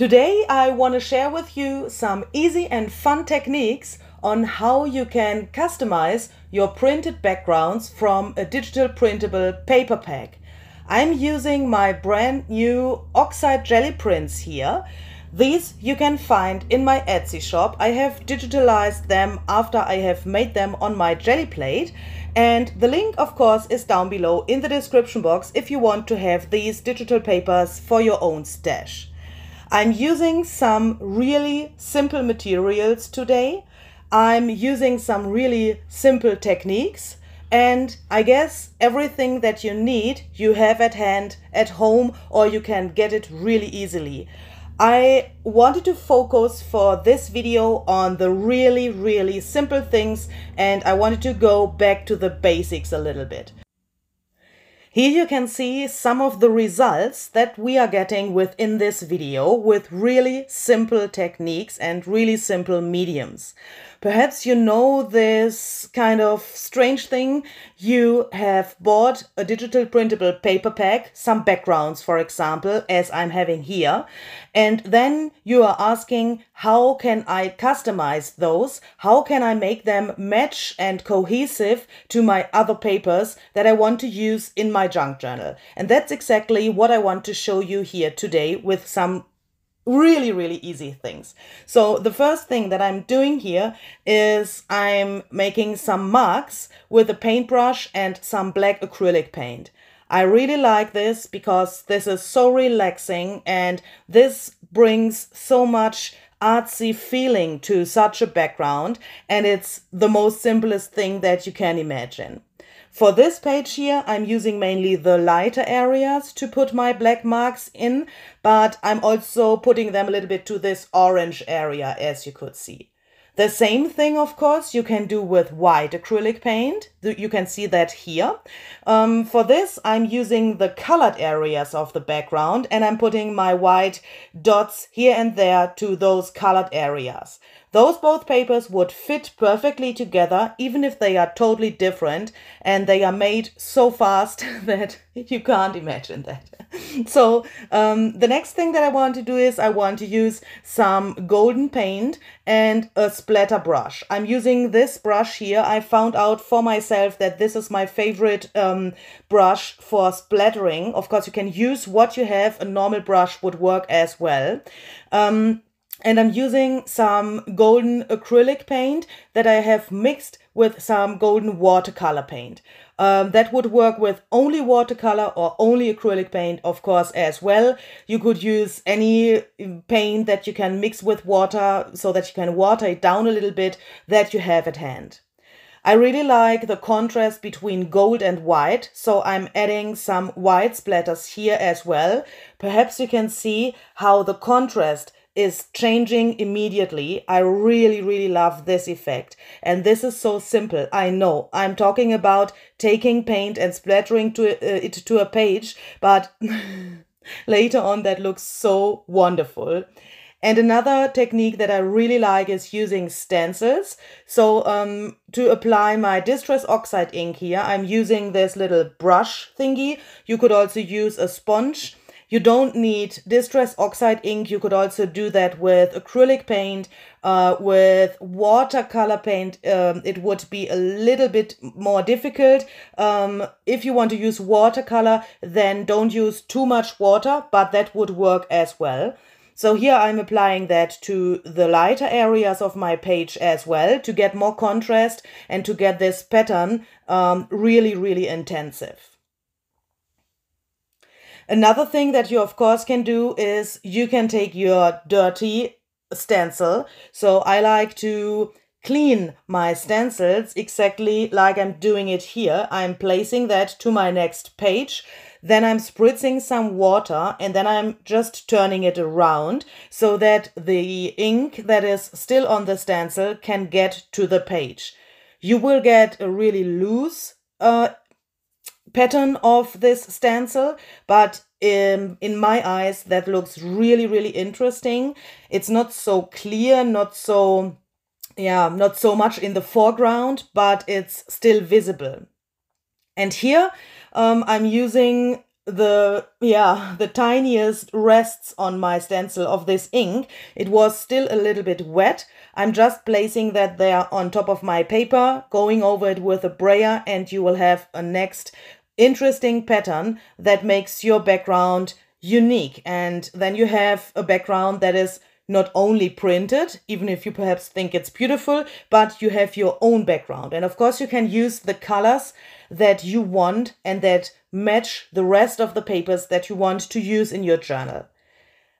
Today I want to share with you some easy and fun techniques on how you can customize your printed backgrounds from a digital printable paper pack. I'm using my brand new Oxide Gelli prints here. These you can find in my Etsy shop. I have digitalized them after I have made them on my Gelli plate. And the link, of course, is down below in the description box if you want to have these digital papers for your own stash. I'm using some really simple materials today. I'm using some really simple techniques. And I guess everything that you need, you have at hand at home, or you can get it really easily. I wanted to focus for this video on the really, really simple things, and I wanted to go back to the basics a little bit. Here you can see some of the results that we are getting within this video with really simple techniques and really simple mediums. Perhaps you know this kind of strange thing. You have bought a digital printable paper pack, some backgrounds, for example, as I'm having here. And then you are asking, how can I customize those? How can I make them match and cohesive to my other papers that I want to use in my junk journal? And that's exactly what I want to show you here today with some really really easy things. So the first thing that i'm doing here is i'm making some marks with a paintbrush and some black acrylic paint. I really like this because this is so relaxing and this brings so much artsy feeling to such a background and it's the most simplest thing that you can imagine for this page here, I'm using mainly the lighter areas to put my black marks in, but I'm also putting them a little bit to this orange area, as you could see. The same thing, of course, you can do with white acrylic paint. You can see that here. Um, for this, I'm using the colored areas of the background and I'm putting my white dots here and there to those colored areas. Those both papers would fit perfectly together, even if they are totally different, and they are made so fast that you can't imagine that. so um, the next thing that I want to do is I want to use some golden paint and a splatter brush. I'm using this brush here. I found out for myself that this is my favorite um, brush for splattering. Of course, you can use what you have. A normal brush would work as well. Um, and I'm using some golden acrylic paint that I have mixed with some golden watercolor paint. Um, that would work with only watercolor or only acrylic paint, of course, as well. You could use any paint that you can mix with water so that you can water it down a little bit that you have at hand. I really like the contrast between gold and white, so I'm adding some white splatters here as well. Perhaps you can see how the contrast is changing immediately. I really, really love this effect. And this is so simple. I know I'm talking about taking paint and splattering to uh, it to a page, but later on that looks so wonderful. And another technique that I really like is using stencils. So um, to apply my Distress Oxide ink here, I'm using this little brush thingy. You could also use a sponge you don't need Distress Oxide ink. You could also do that with acrylic paint, uh, with watercolor paint. Um, it would be a little bit more difficult. Um, if you want to use watercolor, then don't use too much water, but that would work as well. So here I'm applying that to the lighter areas of my page as well to get more contrast and to get this pattern um, really, really intensive. Another thing that you of course can do is you can take your dirty stencil. So I like to clean my stencils exactly like I'm doing it here. I'm placing that to my next page. Then I'm spritzing some water and then I'm just turning it around so that the ink that is still on the stencil can get to the page. You will get a really loose uh, pattern of this stencil, but in, in my eyes, that looks really, really interesting. It's not so clear, not so, yeah, not so much in the foreground, but it's still visible. And here um, I'm using the yeah the tiniest rests on my stencil of this ink. It was still a little bit wet. I'm just placing that there on top of my paper going over it with a brayer and you will have a next interesting pattern that makes your background unique. And then you have a background that is not only printed, even if you perhaps think it's beautiful, but you have your own background. And of course, you can use the colors that you want and that match the rest of the papers that you want to use in your journal.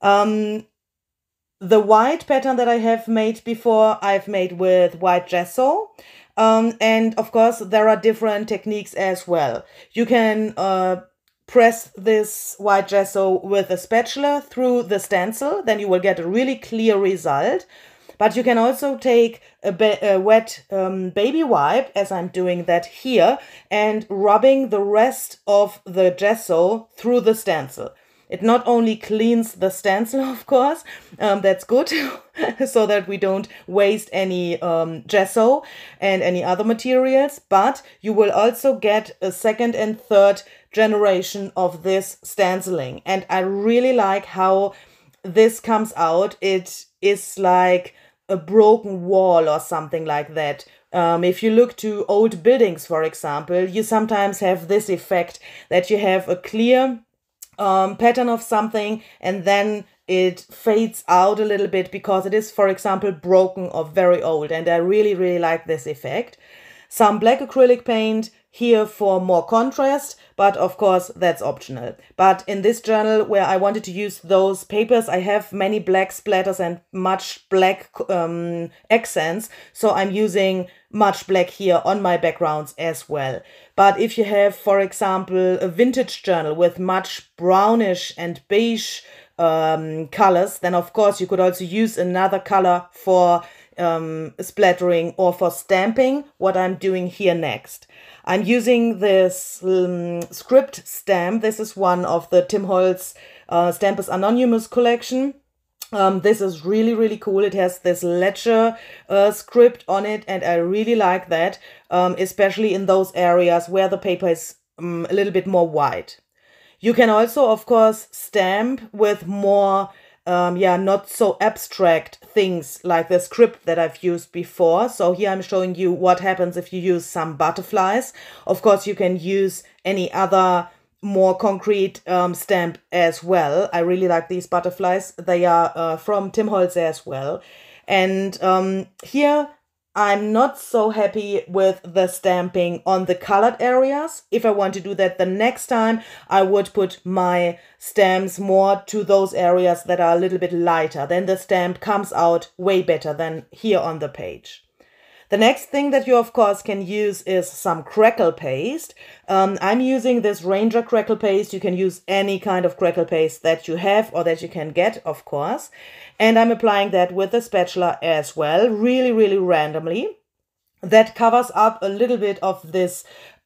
Um, the white pattern that I have made before, I've made with white gesso. Um, and of course, there are different techniques as well. You can uh, press this white gesso with a spatula through the stencil, then you will get a really clear result. But you can also take a, a wet um, baby wipe, as I'm doing that here, and rubbing the rest of the gesso through the stencil. It not only cleans the stencil, of course, um, that's good, so that we don't waste any um, gesso and any other materials, but you will also get a second and third generation of this stenciling. And I really like how this comes out. It is like a broken wall or something like that. Um, if you look to old buildings, for example, you sometimes have this effect that you have a clear um, pattern of something and then it fades out a little bit because it is, for example, broken or very old. And I really, really like this effect. Some black acrylic paint here for more contrast, but of course that's optional. But in this journal where I wanted to use those papers, I have many black splatters and much black um, accents. So I'm using much black here on my backgrounds as well. But if you have, for example, a vintage journal with much brownish and beige um, colors, then of course you could also use another color for um, splattering or for stamping, what I'm doing here next. I'm using this um, script stamp. This is one of the Tim Holtz uh, Stampers Anonymous collection. Um, this is really, really cool. It has this ledger uh, script on it, and I really like that, um, especially in those areas where the paper is um, a little bit more white. You can also, of course, stamp with more um, yeah, not so abstract things like the script that I've used before. So here I'm showing you what happens if you use some butterflies. Of course, you can use any other more concrete um, stamp as well. I really like these butterflies. They are uh, from Tim Holtz as well. And um, here I'm not so happy with the stamping on the colored areas. If I want to do that the next time, I would put my stamps more to those areas that are a little bit lighter. Then the stamp comes out way better than here on the page. The next thing that you of course can use is some crackle paste. Um, I'm using this Ranger crackle paste. You can use any kind of crackle paste that you have or that you can get, of course. And I'm applying that with the spatula as well, really, really randomly. That covers up a little bit of this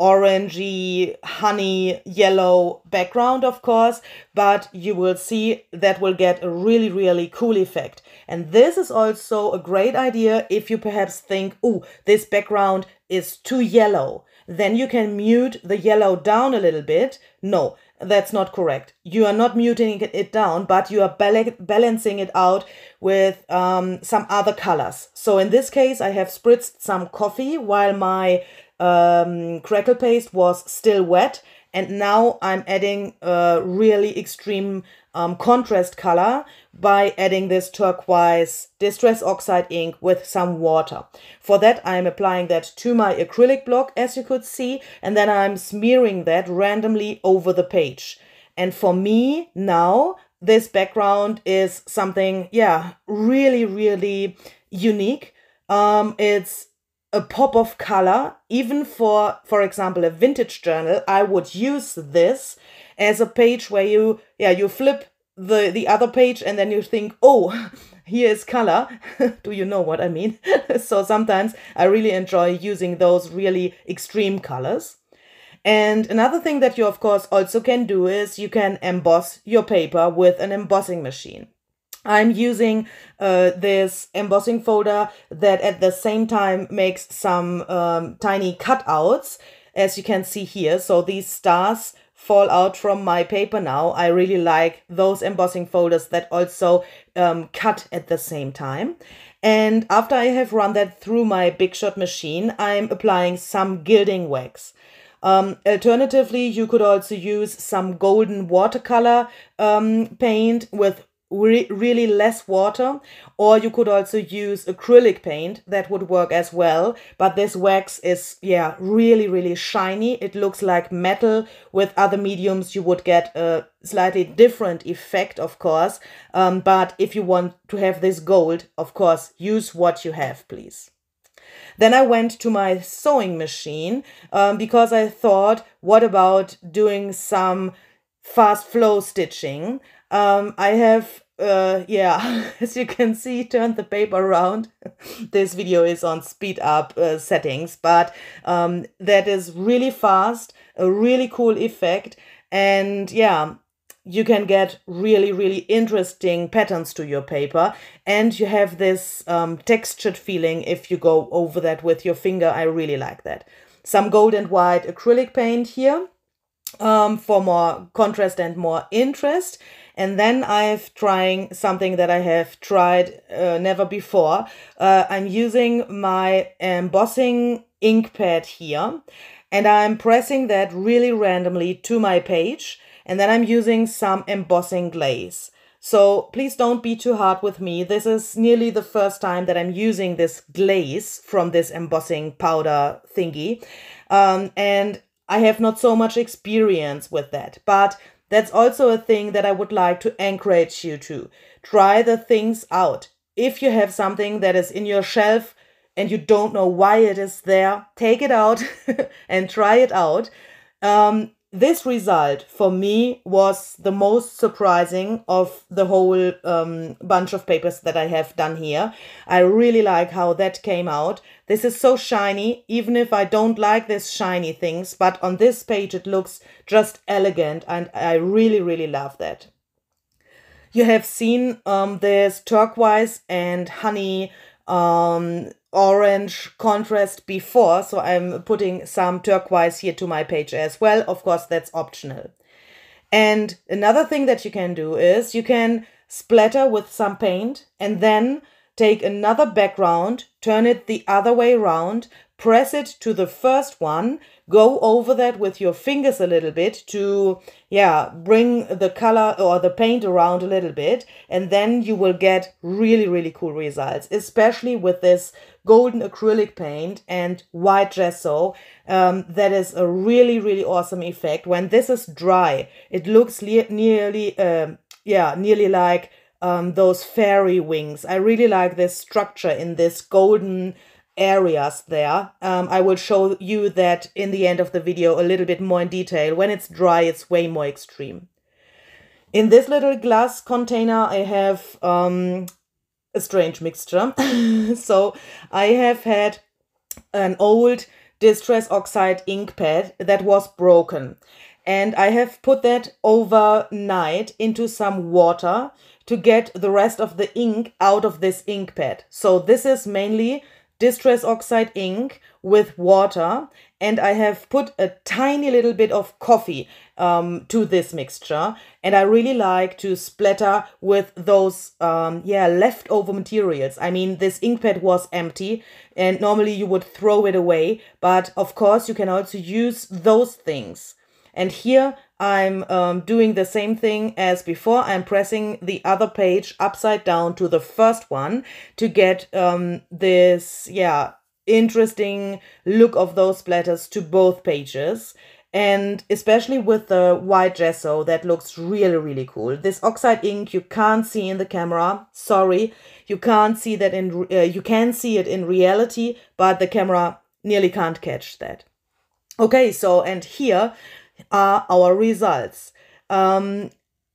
orangey, honey, yellow background, of course, but you will see that will get a really, really cool effect. And this is also a great idea if you perhaps think, oh, this background is too yellow. Then you can mute the yellow down a little bit. No, that's not correct. You are not muting it down, but you are bal balancing it out with um, some other colors. So in this case, I have spritzed some coffee while my um, crackle paste was still wet. And now I'm adding a really extreme um, contrast color by adding this turquoise distress oxide ink with some water. For that, I'm applying that to my acrylic block, as you could see, and then I'm smearing that randomly over the page. And for me now, this background is something, yeah, really, really unique. Um, it's a pop of color. Even for, for example, a vintage journal, I would use this as a page where you, yeah, you flip the, the other page and then you think, oh, here is color. Do you know what I mean? so sometimes I really enjoy using those really extreme colors. And another thing that you of course also can do is you can emboss your paper with an embossing machine. I'm using uh, this embossing folder that at the same time makes some um, tiny cutouts, as you can see here. So these stars fall out from my paper now. I really like those embossing folders that also um, cut at the same time. And after I have run that through my Big Shot machine, I'm applying some gilding wax. Um, alternatively, you could also use some golden watercolor um, paint with re really less water or you could also use acrylic paint. That would work as well. But this wax is yeah really really shiny. It looks like metal. With other mediums you would get a slightly different effect of course. Um, but if you want to have this gold of course use what you have please. Then I went to my sewing machine um, because I thought, what about doing some fast flow stitching? Um, I have, uh, yeah, as you can see, turned the paper around. this video is on speed up uh, settings, but um, that is really fast, a really cool effect. And yeah, you can get really, really interesting patterns to your paper. And you have this um, textured feeling if you go over that with your finger. I really like that. Some gold and white acrylic paint here um, for more contrast and more interest. And then I'm trying something that I have tried uh, never before. Uh, I'm using my embossing ink pad here and I'm pressing that really randomly to my page and then I'm using some embossing glaze. So please don't be too hard with me. This is nearly the first time that I'm using this glaze from this embossing powder thingy. Um, and I have not so much experience with that, but that's also a thing that I would like to encourage you to. Try the things out. If you have something that is in your shelf and you don't know why it is there, take it out and try it out. Um, this result for me was the most surprising of the whole um, bunch of papers that I have done here. I really like how that came out. This is so shiny, even if I don't like this shiny things, but on this page it looks just elegant and I really, really love that. You have seen um, this turquoise and honey um, orange contrast before. So I'm putting some turquoise here to my page as well. Of course, that's optional. And another thing that you can do is you can splatter with some paint and then take another background, turn it the other way around, press it to the first one, go over that with your fingers a little bit to, yeah, bring the color or the paint around a little bit. And then you will get really, really cool results, especially with this golden acrylic paint and white gesso. Um, that is a really, really awesome effect. When this is dry, it looks nearly, um, yeah, nearly like um, those fairy wings. I really like this structure in this golden areas there. Um, I will show you that in the end of the video a little bit more in detail. When it's dry, it's way more extreme. In this little glass container, I have um, a strange mixture. so I have had an old Distress Oxide ink pad that was broken. And I have put that overnight into some water to get the rest of the ink out of this ink pad. So this is mainly Distress Oxide ink with water and I have put a tiny little bit of coffee um, to this mixture and I really like to splatter with those um, yeah leftover materials. I mean this ink pad was empty and normally you would throw it away but of course you can also use those things. And here I'm um, doing the same thing as before. I'm pressing the other page upside down to the first one to get um, this, yeah, interesting look of those splatters to both pages. And especially with the white gesso, that looks really, really cool. This oxide ink you can't see in the camera. Sorry, you can't see that in, uh, you can see it in reality, but the camera nearly can't catch that. Okay, so, and here are our results. Um,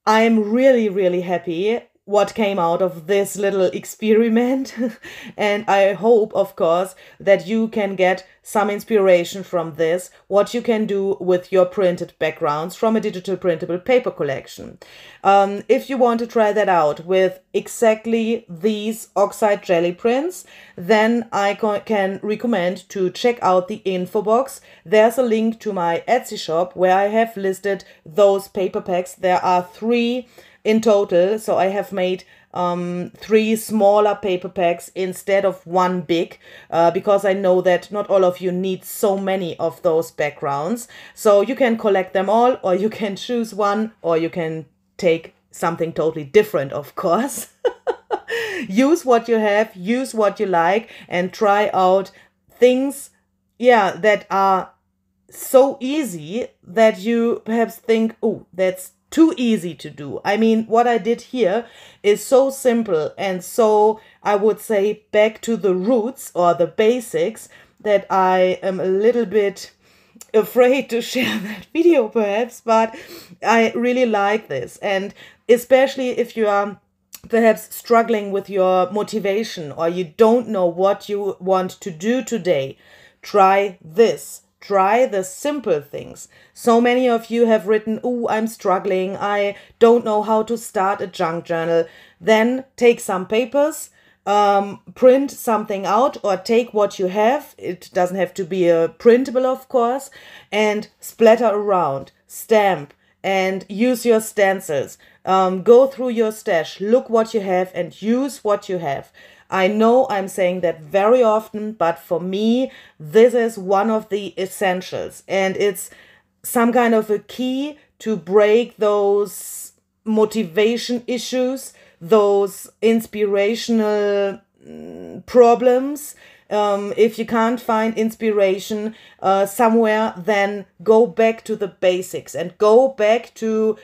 I'm really, really happy what came out of this little experiment. and I hope, of course, that you can get some inspiration from this, what you can do with your printed backgrounds from a digital printable paper collection. Um, if you want to try that out with exactly these oxide Gelli prints, then I can recommend to check out the info box. There's a link to my Etsy shop where I have listed those paper packs. There are three in total. So I have made um, three smaller paper packs instead of one big uh, because I know that not all of you need so many of those backgrounds. So you can collect them all or you can choose one or you can take something totally different, of course. use what you have, use what you like, and try out things, yeah, that are so easy that you perhaps think, oh, that's too easy to do. I mean, what I did here is so simple and so, I would say, back to the roots or the basics that I am a little bit afraid to share that video perhaps, but I really like this. And especially if you are perhaps struggling with your motivation or you don't know what you want to do today, try this Try the simple things. So many of you have written, Oh, I'm struggling. I don't know how to start a junk journal. Then take some papers, um, print something out, or take what you have. It doesn't have to be a printable, of course, and splatter around, stamp, and use your stencils. Um, go through your stash, look what you have, and use what you have. I know I'm saying that very often, but for me, this is one of the essentials. And it's some kind of a key to break those motivation issues, those inspirational mm, problems. Um, if you can't find inspiration uh, somewhere, then go back to the basics and go back to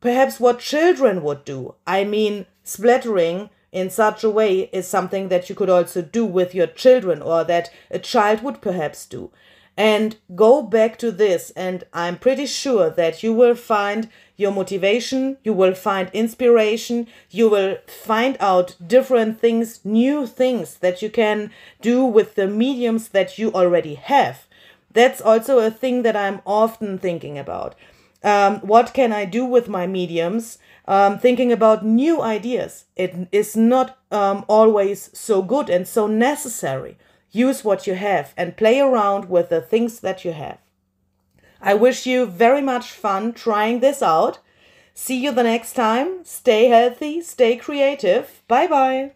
perhaps what children would do. I mean, splattering in such a way is something that you could also do with your children or that a child would perhaps do. And go back to this, and I'm pretty sure that you will find your motivation, you will find inspiration, you will find out different things, new things that you can do with the mediums that you already have. That's also a thing that I'm often thinking about. Um, what can I do with my mediums? um, thinking about new ideas. It is not um, always so good and so necessary. Use what you have and play around with the things that you have. I wish you very much fun trying this out. See you the next time. Stay healthy, stay creative. Bye bye.